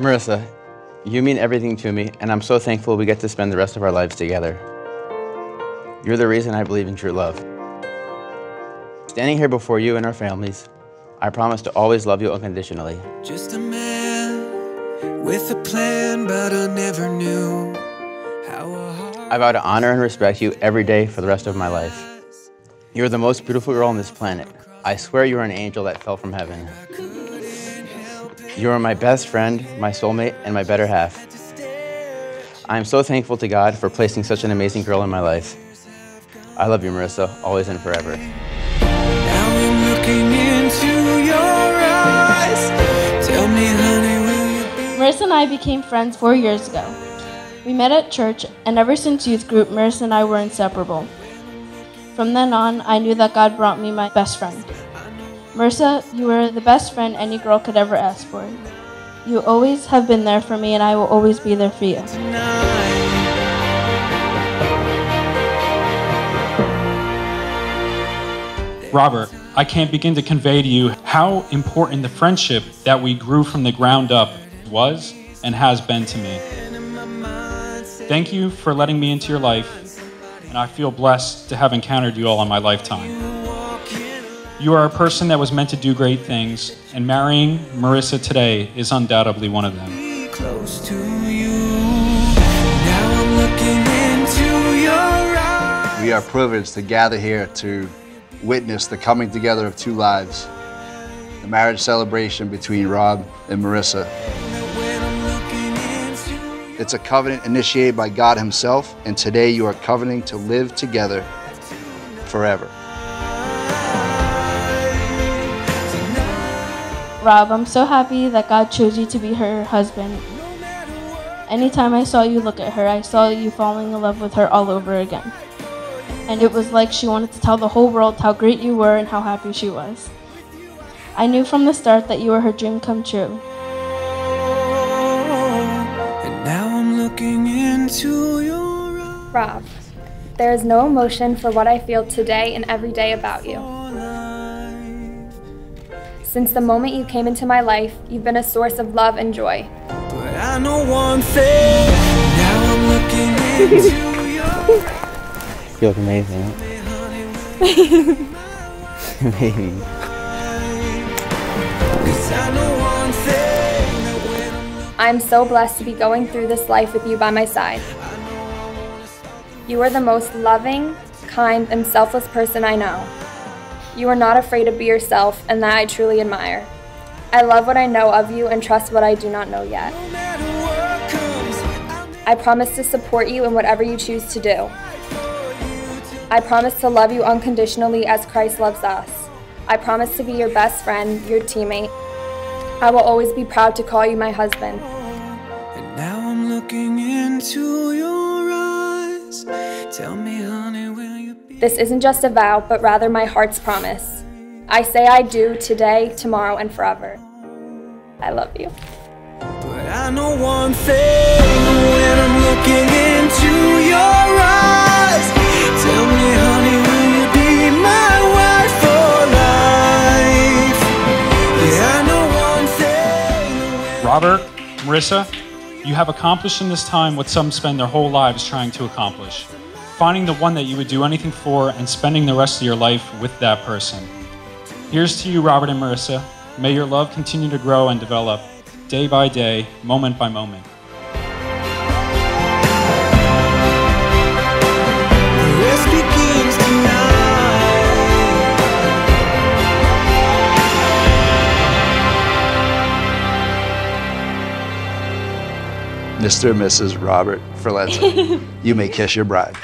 Marissa, you mean everything to me, and I'm so thankful we get to spend the rest of our lives together. You're the reason I believe in true love. Standing here before you and our families, I promise to always love you unconditionally. Just a man with a plan, but I never knew how a heart I vow to honor and respect you every day for the rest of my life. You're the most beautiful girl on this planet. I swear you are an angel that fell from heaven. You are my best friend, my soulmate, and my better half. I am so thankful to God for placing such an amazing girl in my life. I love you, Marissa, always and forever. Now I'm looking into your eyes. Tell me, honey, will you be Marissa and I became friends four years ago. We met at church, and ever since youth group, Marissa and I were inseparable. From then on, I knew that God brought me my best friend. Marissa, you were the best friend any girl could ever ask for. You always have been there for me, and I will always be there for you. Robert, I can't begin to convey to you how important the friendship that we grew from the ground up was and has been to me. Thank you for letting me into your life, and I feel blessed to have encountered you all in my lifetime. You are a person that was meant to do great things, and marrying Marissa today is undoubtedly one of them. Close to you. Now I'm looking into your eyes. We are privileged to gather here to witness the coming together of two lives, the marriage celebration between Rob and Marissa. When I'm looking into It's a covenant initiated by God Himself, and today you are covenanting to live together forever. Rob, I'm so happy that God chose you to be her husband. Anytime I saw you look at her, I saw you falling in love with her all over again. And it was like she wanted to tell the whole world how great you were and how happy she was. I knew from the start that you were her dream come true. And now I'm looking into your eyes. Rob, there is no emotion for what I feel today and every day about you. Since the moment you came into my life, you've been a source of love and joy. But I know one thing. Now I'm looking into your You look amazing. Baby. Cause I know one thing. That when I'm I am so blessed to be going through this life with you by my side. You are the most loving, kind, and selfless person I know. You are not afraid to be yourself, and that I truly admire. I love what I know of you and trust what I do not know yet. no matter what comes, I promise to support you in whatever you choose to do. I promise to love you unconditionally as Christ loves us. I promise to be your best friend, your teammate. I will always be proud to call you my husband. And now I'm looking into your eyes. Tell me, honey, will you be? This isn't just a vow, but rather my heart's promise. I say I do today, tomorrow, and forever. I love you. But I know one thing when I'm looking into your eyes. Tell me, honey, will you be my wife for life? Yeah, I know one thing. Robert, Marissa, you have accomplished in this time what some spend their whole lives trying to accomplish finding the one that you would do anything for and spending the rest of your life with that person. Here's to you, Robert and Marissa. May your love continue to grow and develop day by day, moment by moment. The rest begins tonight. Mr. and Mrs. Robert Ferlezza, you may kiss your bride.